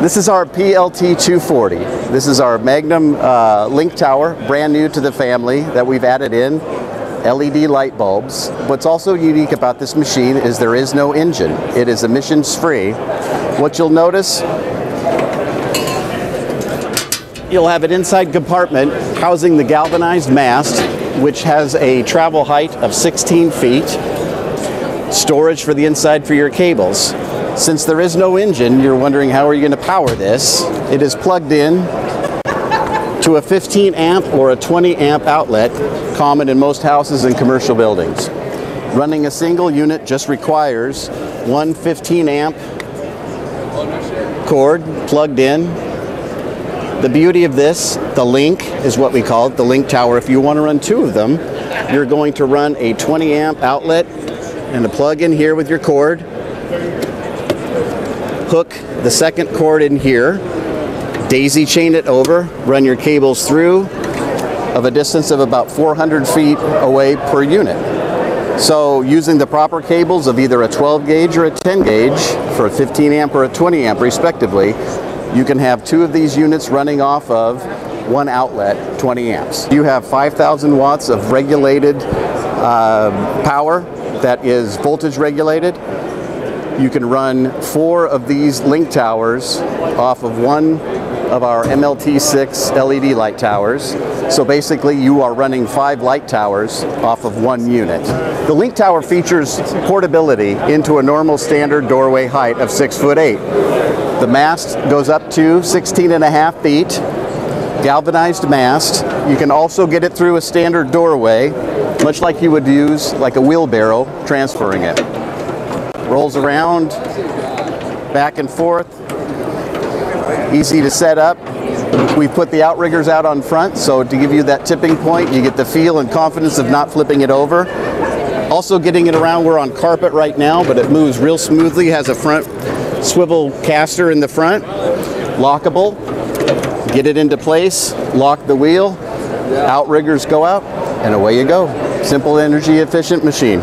This is our PLT 240. This is our Magnum uh, Link Tower, brand new to the family that we've added in. LED light bulbs. What's also unique about this machine is there is no engine. It is emissions free. What you'll notice, you'll have an inside compartment housing the galvanized mast, which has a travel height of 16 feet, storage for the inside for your cables. Since there is no engine, you're wondering how are you going to power this? It is plugged in to a 15 amp or a 20 amp outlet, common in most houses and commercial buildings. Running a single unit just requires one 15 amp cord plugged in. The beauty of this, the link is what we call it, the link tower. If you want to run two of them, you're going to run a 20 amp outlet and a plug in here with your cord. Hook the second cord in here daisy chain it over, run your cables through of a distance of about 400 feet away per unit. So using the proper cables of either a 12 gauge or a 10 gauge for a 15 amp or a 20 amp respectively, you can have two of these units running off of one outlet, 20 amps. You have 5,000 watts of regulated uh, power that is voltage regulated. You can run four of these link towers off of one of our MLT6 LED light towers. So basically you are running five light towers off of one unit. The Link Tower features portability into a normal standard doorway height of six foot eight. The mast goes up to 16 and a half feet, galvanized mast. You can also get it through a standard doorway, much like you would use like a wheelbarrow transferring it. Rolls around, back and forth, easy to set up. We put the outriggers out on front, so to give you that tipping point, you get the feel and confidence of not flipping it over. Also getting it around, we're on carpet right now, but it moves real smoothly, has a front swivel caster in the front, lockable. Get it into place, lock the wheel, outriggers go out, and away you go. Simple energy efficient machine.